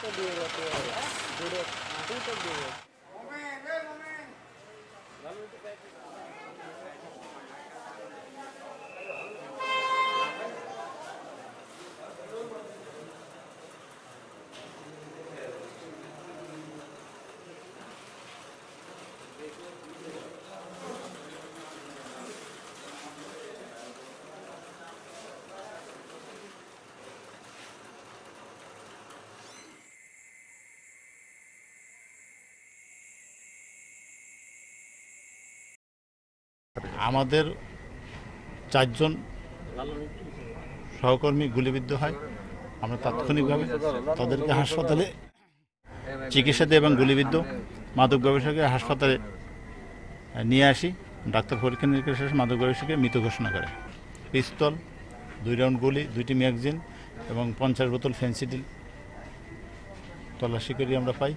to deal with your direct, how to deal with. আমাদের চারজন সহকর্মী গুলিবিদ্ধ হয়। আমরা তাৎক্ষণিকভাবে তাদেরকে হাসপাতালে চিকিৎসা দিই এবং গুলিবিদ্ধ মাদক ব্যবসায়ীকে হাসপাতালে নিয়ে আসি। ডাক্তার পরীক্ষা নিরীক্ষা শেষে মাদক ব্যবসায়ীকে মৃত ঘোষণা করে। পিস্তল, দুই রাউন্ড গুলি, দুইটি ম্যাগজিন এবং পঞ্চাশ বোতল ফেন্সিডিল তল্লাশি করি আমরা পাই।